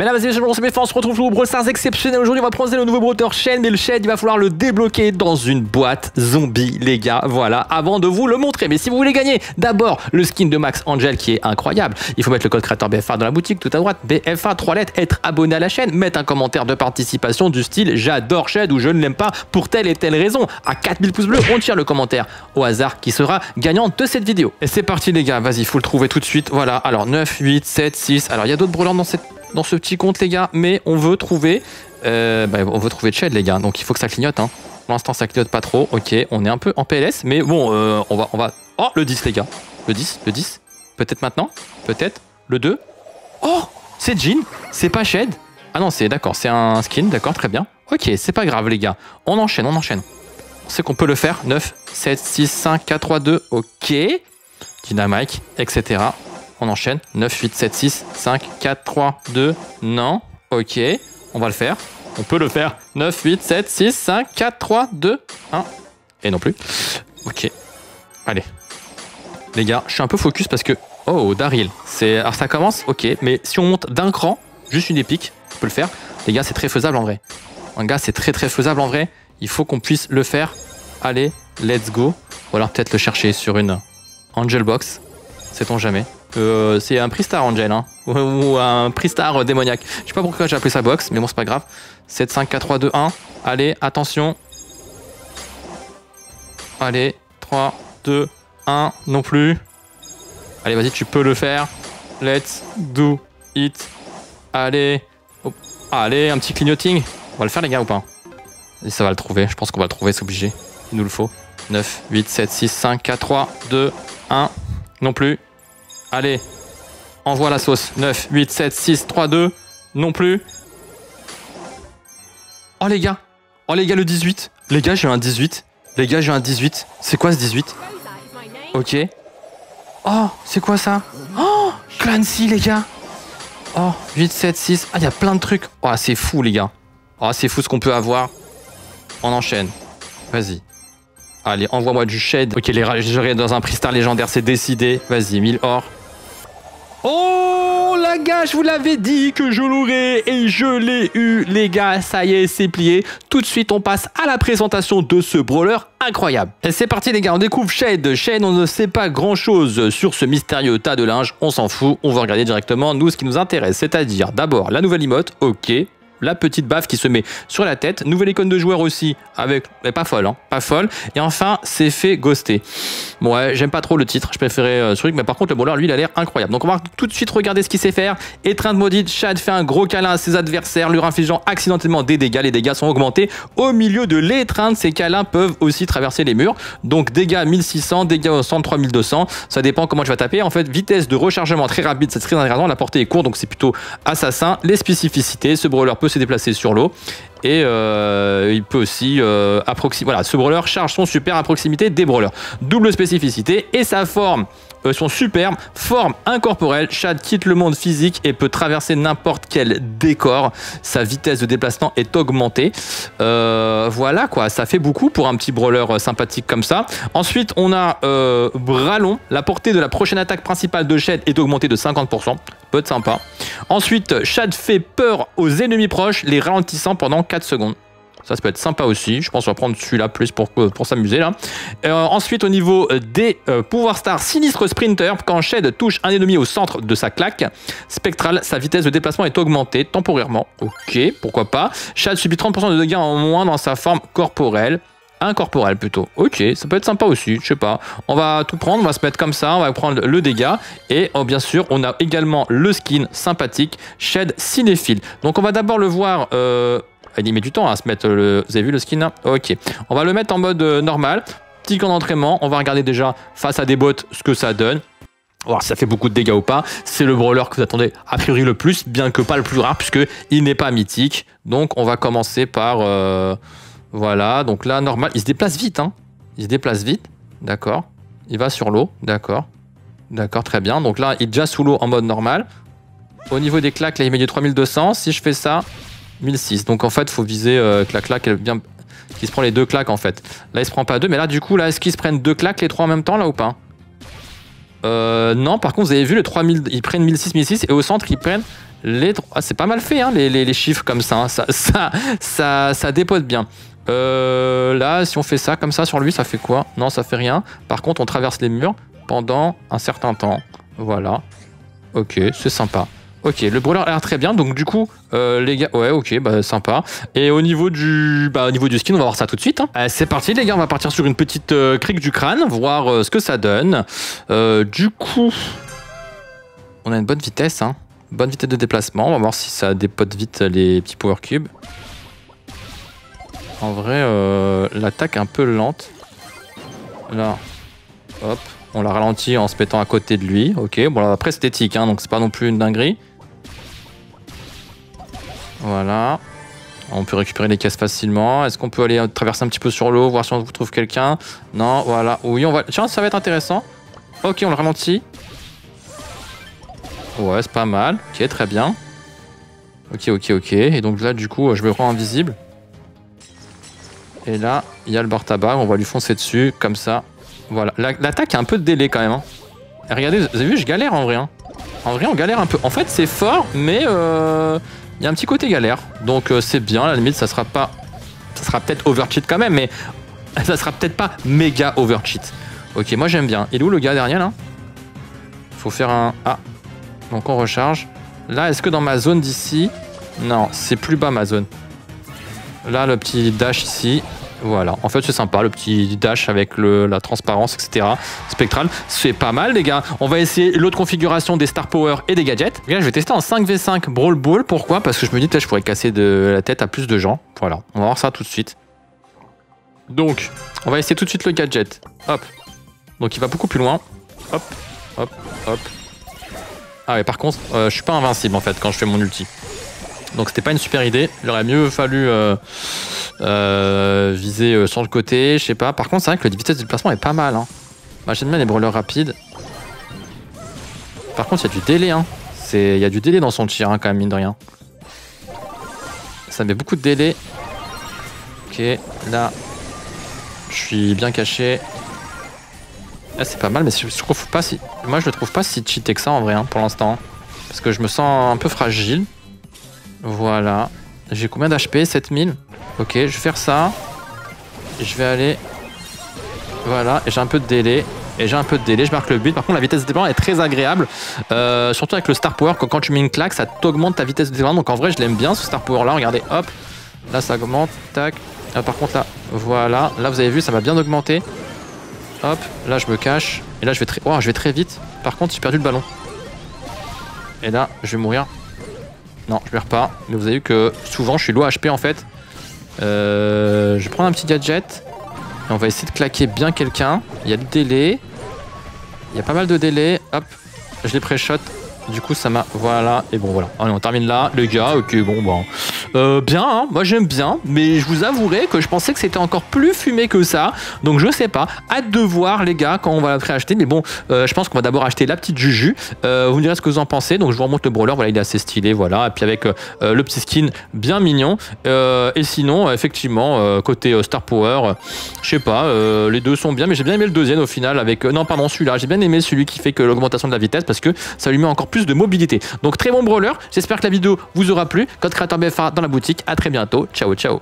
Mesdames et messieurs, c'est on se retrouve pour Brawl Stars exceptionnel. Aujourd'hui, on va prendre le nouveau brouteur Shed, mais le Shed, il va falloir le débloquer dans une boîte zombie, les gars. Voilà, avant de vous le montrer. Mais si vous voulez gagner, d'abord, le skin de Max Angel qui est incroyable. Il faut mettre le code créateur BFA dans la boutique, tout à droite. BFA, 3 lettres, être abonné à la chaîne, mettre un commentaire de participation du style j'adore Shed ou je ne l'aime pas pour telle et telle raison. À 4000 pouces bleus, on tire le commentaire au hasard qui sera gagnant de cette vidéo. Et c'est parti, les gars. Vas-y, faut le trouver tout de suite. Voilà, alors 9, 8, 7, 6. Alors, il y a d'autres brawlers dans cette dans ce petit compte, les gars. Mais on veut trouver, euh, bah, on veut trouver Chad, les gars. Donc il faut que ça clignote. Hein. Pour l'instant, ça clignote pas trop. Ok, on est un peu en PLS, mais bon, euh, on va, on va. Oh, le 10, les gars. Le 10, le 10. Peut-être maintenant. Peut-être. Le 2. Oh, c'est Jean. C'est pas Shed. Ah non, c'est d'accord. C'est un skin. D'accord, très bien. Ok, c'est pas grave, les gars. On enchaîne, on enchaîne. On sait qu'on peut le faire. 9, 7, 6, 5, 4, 3, 2. Ok. Dynamite, etc. On enchaîne. 9, 8, 7, 6, 5, 4, 3, 2. Non. Ok. On va le faire. On peut le faire. 9, 8, 7, 6, 5, 4, 3, 2, 1. Et non plus. Ok. Allez. Les gars, je suis un peu focus parce que... Oh, Daryl. Alors ça commence, ok. Mais si on monte d'un cran, juste une épique, on peut le faire. Les gars, c'est très faisable en vrai. Un gars, c'est très très faisable en vrai. Il faut qu'on puisse le faire. Allez, let's go. Ou alors peut-être le chercher sur une Angel Box. Sait-on jamais. Euh, c'est un Pristar Angel, hein. ou, un Pristar démoniaque. Je sais pas pourquoi j'ai appelé ça box, mais bon, c'est pas grave. 7, 5, 4, 3, 2, 1. Allez, attention. Allez, 3, 2, 1, non plus. Allez, vas-y, tu peux le faire. Let's do it. Allez. Allez, un petit clignoting. On va le faire, les gars, ou pas? Ça va le trouver. Je pense qu'on va le trouver, c'est obligé. Il nous le faut. 9, 8, 7, 6, 5, 4, 3, 2, 1. Non plus. Allez, envoie la sauce. 9, 8, 7, 6, 3, 2. Non plus. Oh les gars. Oh les gars, le 18. Les gars, j'ai un 18. Les gars, j'ai un 18. C'est quoi ce 18 Ok. Oh, c'est quoi ça? Oh, Clancy, les gars. Oh, 8, 7, 6. Ah, il y a plein de trucs. Oh, c'est fou, les gars. Oh, c'est fou ce qu'on peut avoir. On enchaîne. Vas-y. Allez, envoie-moi du shade. Ok, les gérer dans un Pristar légendaire, c'est décidé. Vas-y, 1000 or. Oh la gars, je vous l'avais dit que je l'aurais et je l'ai eu les gars, ça y est, c'est plié. Tout de suite, on passe à la présentation de ce brawler incroyable. Et c'est parti les gars, on découvre Shade. Shade, on ne sait pas grand chose sur ce mystérieux tas de linge, on s'en fout, on va regarder directement nous ce qui nous intéresse, c'est-à-dire d'abord la nouvelle emote, ok, la petite baffe qui se met sur la tête. Nouvelle icône de joueur aussi, avec, mais pas folle, hein, pas folle. Et enfin, c'est fait ghoster. Bon, ouais, j'aime pas trop le titre, je préférais euh, ce truc, mais par contre, le brawler, lui, il a l'air incroyable. Donc, on va tout de suite regarder ce qu'il sait faire. Étreinte maudite, Chad fait un gros câlin à ses adversaires, lui infligeant accidentellement des dégâts. Les dégâts sont augmentés au milieu de l'étreinte. Ces câlins peuvent aussi traverser les murs. Donc, dégâts 1600, dégâts au centre 3200. Ça dépend comment tu vas taper. En fait, vitesse de rechargement très rapide, c'est très intéressant. La portée est courte, donc c'est plutôt assassin. Les spécificités, ce brawler peut se déplacer sur l'eau. Et euh, il peut aussi euh, approximer. Voilà, ce brawler charge son super à proximité des brawlers. Double spécificité et sa forme euh, son superbe, forme incorporelle. Chad quitte le monde physique et peut traverser n'importe quel décor. Sa vitesse de déplacement est augmentée. Euh, voilà quoi, ça fait beaucoup pour un petit brawler euh, sympathique comme ça. Ensuite, on a Bralon. La portée de la prochaine attaque principale de Chad est augmentée de 50%. Peu de sympa. Ensuite, Chad fait peur aux ennemis proches, les ralentissant pendant 4 secondes. Ça, ça peut être sympa aussi. Je pense qu'on va prendre celui-là plus pour, pour s'amuser là. Euh, ensuite, au niveau des euh, pouvoirs stars, sinistre sprinter. Quand Shed touche un ennemi au centre de sa claque spectrale, sa vitesse de déplacement est augmentée temporairement. Ok, pourquoi pas. Shed subit 30% de dégâts en moins dans sa forme corporelle incorporelle plutôt. Ok, ça peut être sympa aussi, je sais pas. On va tout prendre, on va se mettre comme ça, on va prendre le dégât. Et oh, bien sûr, on a également le skin sympathique, Shed Cinéphile. Donc on va d'abord le voir euh, il met du temps à se mettre le... Vous avez vu le skin Ok. On va le mettre en mode euh, normal. Petit camp d'entraînement. On va regarder déjà face à des bots ce que ça donne. Voir si ça fait beaucoup de dégâts ou pas. C'est le brawler que vous attendez a priori le plus, bien que pas le plus rare, puisque il n'est pas mythique. Donc on va commencer par... Euh, voilà, donc là, normal. Il se déplace vite, hein. Il se déplace vite. D'accord. Il va sur l'eau. D'accord. D'accord, très bien. Donc là, il est déjà sous l'eau en mode normal. Au niveau des claques, là, il met du 3200. Si je fais ça, 1006. Donc en fait, faut viser euh, claque elle bien. Se prend les deux claques en fait. Là, il se prend pas deux, mais là, du coup, là, est-ce qu'ils se prennent deux claques les trois en même temps là ou pas? Euh, Non, par contre, vous avez vu, le 3000, ils prennent 1006, 1006 et au centre, ils prennent Les ah, c'est pas mal fait, hein, les, les, chiffres comme ça, hein. ça, ça, ça, ça dépote bien. Euh, là, si on fait ça comme ça sur lui, ça fait quoi? Non, ça fait rien. Par contre, on traverse les murs pendant un certain temps. Voilà. Ok, c'est sympa. Ok, le brûleur a l'air très bien, donc du coup, euh, les gars, ouais, ok, bah sympa. Et au niveau du, bah, au niveau du skin, on va voir ça tout de suite. Hein. Euh, c'est parti, les gars, on va partir sur une petite euh, crique du crâne, voir ce que ça donne. du coup, on a une bonne vitesse, hein. Bonne vitesse de déplacement. On va voir si ça dépote vite les petits power cubes. En vrai, l'attaque est un peu lente. Là, hop, on la ralentit en se mettant à côté de lui. Ok, bon après c'est éthique, hein, donc c'est pas non plus une dinguerie. Voilà. On peut récupérer les caisses facilement. Est-ce qu'on peut aller traverser un petit peu sur l'eau, voir si on trouve quelqu'un? Non, voilà. Oui, on va... Tiens, ça va être intéressant. Ok, on le ralentit. Ouais, c'est pas mal. Ok, très bien. Ok, ok, ok. Et donc là, du coup, je me rends invisible. Et là, il y a le bar tabac. On va lui foncer dessus, comme ça. Voilà. L'attaque a un peu de délai quand même. Hein. regardez, vous avez vu, je galère en vrai. Hein. En vrai, on galère un peu. En fait, c'est fort, mais... Euh il y a un petit côté galère. Donc euh, c'est bien, à la limite, ça sera pas. Ça sera peut-être overcheat quand même, mais ça sera peut-être pas méga overcheat. Ok, moi j'aime bien. Il est où le gars derrière là? Faut faire un. Ah. Donc on recharge. Là, est-ce que dans ma zone d'ici? Non, c'est plus bas ma zone. Là, le petit dash ici. Voilà, en fait c'est sympa, le petit dash avec la transparence, etc. Spectral, c'est pas mal les gars. On va essayer l'autre configuration des Star Power et des gadgets. je vais tester en 5v5 Brawl Ball. Pourquoi? Parce que je me dis peut-être je pourrais casser de la tête à plus de gens. Voilà, on va voir ça tout de suite. Donc, on va essayer tout de suite le gadget. Hop. Donc il va beaucoup plus loin. Hop, hop, hop. Ah ouais, par contre, euh, je suis pas invincible en fait quand je fais mon ulti. Donc c'était pas une super idée. Il aurait mieux fallu euh, euh, viser euh, sur le côté, je sais pas. Par contre, c'est vrai que la vitesse de déplacement est pas mal. Hein. J'aime bien les brûleurs rapides. Par contre, il y a du délai. Hein. Il y a du délai dans son tir, hein, quand même, mine de rien. Ça met beaucoup de délai. Ok, là, je suis bien caché. Là, c'est pas mal, mais je trouve pas si... Moi, je le trouve pas si cheaté que ça, en vrai, hein, pour l'instant. Parce que je me sens un peu fragile. Voilà. J'ai combien d'HP 7000 Ok, je vais faire ça. Je vais aller... Voilà, et j'ai un peu de délai. Et j'ai un peu de délai, je marque le but. Par contre, la vitesse de déplacement est très agréable. Euh, surtout avec le Star Power, quand, tu mets une claque, ça t'augmente ta vitesse de déplacement. Donc en vrai, je l'aime bien ce Star Power là. Regardez, hop. Là, ça augmente. Tac. Ah, par contre, là, voilà. Là, vous avez vu, ça m'a bien augmenté. Hop. Là, je me cache. Et là, je vais très, oh, je vais très vite. Par contre, j'ai perdu le ballon. Et là, je vais mourir. Non, je perds pas. Mais vous avez vu que souvent, je suis low HP en fait. Euh, je vais prendre un petit gadget. Et on va essayer de claquer bien quelqu'un. Il y a le délai. Il y a pas mal de délai. Hop, je les pré-shot. Du coup, ça m'a... Voilà. Et bon, voilà. Allez, on termine là. Les gars, ok, bon, bon. Euh, bien, hein. moi j'aime bien. Mais je vous avouerai que je pensais que c'était encore plus fumé que ça. Donc je sais pas. Hâte de voir, les gars, quand on va la acheter Mais bon, euh, je pense qu'on va d'abord acheter la petite Juju. Euh, vous me direz ce que vous en pensez. Donc je vous remonte le brawler. Voilà, il est assez stylé. Voilà. Et puis avec le petit skin bien mignon. et sinon, effectivement, côté Star Power, je sais pas. les deux sont bien. Mais j'ai bien aimé le deuxième au final. Avec... non, pardon, celui-là. J'ai bien aimé celui qui fait que l'augmentation de la vitesse. Parce que ça lui met encore plus de mobilité. Donc très bon brawler, j'espère que la vidéo vous aura plu. Code créateur BFA dans la boutique, à très bientôt, ciao ciao